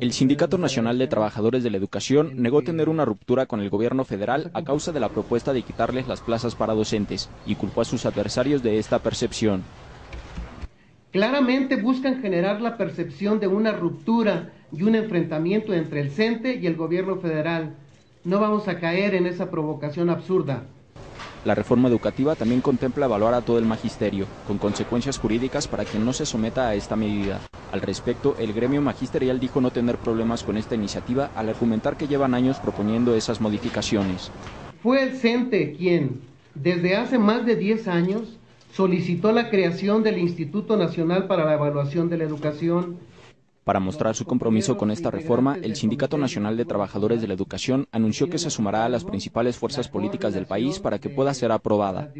El Sindicato Nacional de Trabajadores de la Educación negó tener una ruptura con el gobierno federal a causa de la propuesta de quitarles las plazas para docentes y culpó a sus adversarios de esta percepción. Claramente buscan generar la percepción de una ruptura y un enfrentamiento entre el CENTE y el gobierno federal. No vamos a caer en esa provocación absurda. La reforma educativa también contempla evaluar a todo el magisterio, con consecuencias jurídicas para quien no se someta a esta medida. Al respecto, el gremio magisterial dijo no tener problemas con esta iniciativa al argumentar que llevan años proponiendo esas modificaciones. Fue el CENTE quien, desde hace más de 10 años, solicitó la creación del Instituto Nacional para la Evaluación de la Educación para mostrar su compromiso con esta reforma, el Sindicato Nacional de Trabajadores de la Educación anunció que se sumará a las principales fuerzas políticas del país para que pueda ser aprobada.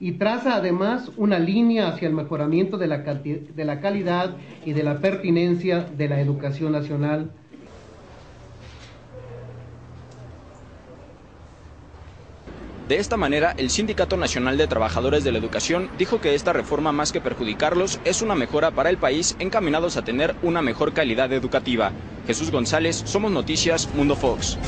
Y traza además una línea hacia el mejoramiento de la, de la calidad y de la pertinencia de la educación nacional De esta manera, el Sindicato Nacional de Trabajadores de la Educación dijo que esta reforma, más que perjudicarlos, es una mejora para el país encaminados a tener una mejor calidad educativa. Jesús González, Somos Noticias, Mundo Fox.